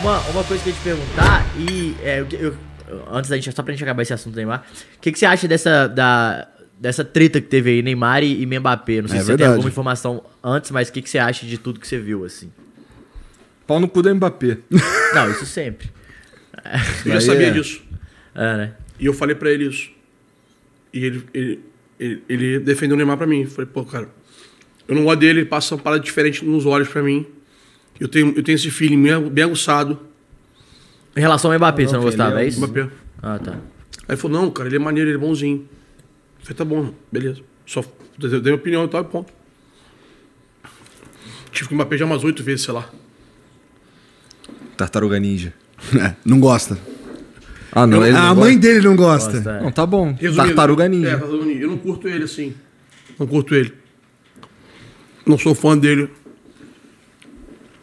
Uma, uma coisa que eu ia te perguntar, e é, eu, eu- antes da gente, só pra gente acabar esse assunto do Neymar, o que, que você acha dessa, da, dessa treta que teve aí, Neymar e, e Mbappé? Não sei É se você tem verdade. alguma informação antes, mas o que, que você acha de tudo que você viu, assim? Pau no cu do Mbappé. Não, isso sempre. Eu já sabia é. disso. É, né? E eu falei pra ele isso. E ele, ele, ele, ele defendeu o Neymar pra mim. Eu falei, pô, cara, eu não gosto dele, ele passa uma parada diferente nos olhos pra mim. Eu tenho, eu tenho esse feeling bem, bem aguçado. Em relação ao Mbappé, você não gostava, é é isso? Mbappé. Ah, tá. Aí ele falou, não, cara, ele é maneiro, ele é bonzinho. Eu falei, tá bom, beleza. Só dei dei minha opinião e tal, e ponto. Tive que o Mbappé já umas oito vezes, sei lá. Tartaruga Ninja. É, não gosta. Ah, não, ele a não mãe gosta? dele não gosta. Gosta, é. Não, tá bom. Resumindo, Tartaruga É, Ninja. Tartaruga Ninja. Eu não curto ele assim. Não curto ele. Não sou fã dele.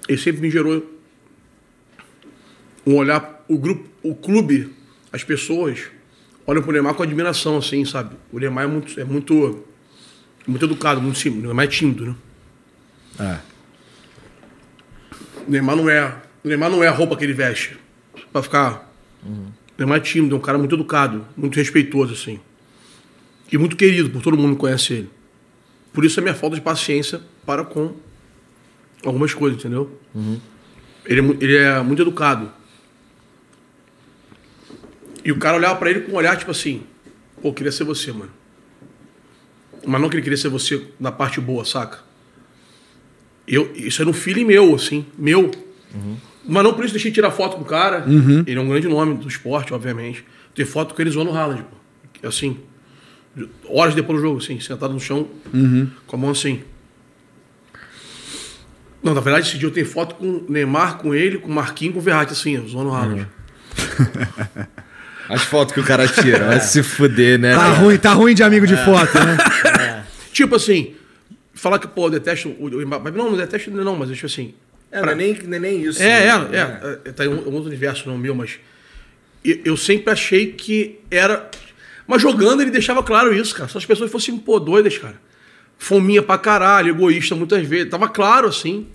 Ele sempre me gerou um olhar. O grupo, o clube, as pessoas olham pro Neymar com admiração, assim, sabe? O Neymar é muito, é muito, muito educado, muito simples. O Neymar é tímido, né? É. O Neymar não é, o Neymar não é a roupa que ele veste pra ficar. O Neymar é tímido, é um cara muito educado, muito respeitoso, assim. E muito querido por todo mundo que conhece ele. Por isso a minha falta de paciência para com algumas coisas, entendeu? Ele, é, ele é muito educado. E o cara olhava pra ele com um olhar tipo assim: pô, eu queria ser você, mano. Mas não que ele queria ser você na parte boa, saca? Eu, isso era um feeling meu, assim, meu. Mas não por isso deixei de tirar foto com o cara. Ele é um grande nome do esporte, obviamente. Ter foto com ele zoando o Haaland, pô. Assim, horas depois do jogo, assim, sentado no chão, com a mão assim. Não, na verdade, esse dia eu tenho foto com o Neymar, com ele, com o Marquinhos, com o Verratti, assim, zoando o Haaland. As fotos que o cara tira. Vai se fuder, né? Tá ruim, tá ruim de amigo de foto, né? Tipo assim, falar que, pô, eu detesto o o Mbappé. Não, não detesto não, mas tipo assim, É, não é nem, não é nem isso. É, é, né? é, é, Tá em um, um outro universo, não meu, mas. Eu, eu sempre achei que era. Mas jogando ele deixava claro isso, cara. Se as pessoas fossem, pô, doidas, cara. Fominha pra caralho, egoísta muitas vezes. Tava claro assim.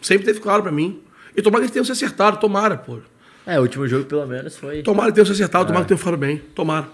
Sempre teve claro pra mim. E tomara que eles tenham se acertado, tomara, pô. É, o último jogo, pelo menos, foi. Tomara que tenham se acertado, tomara que tenham falado bem. Tomara.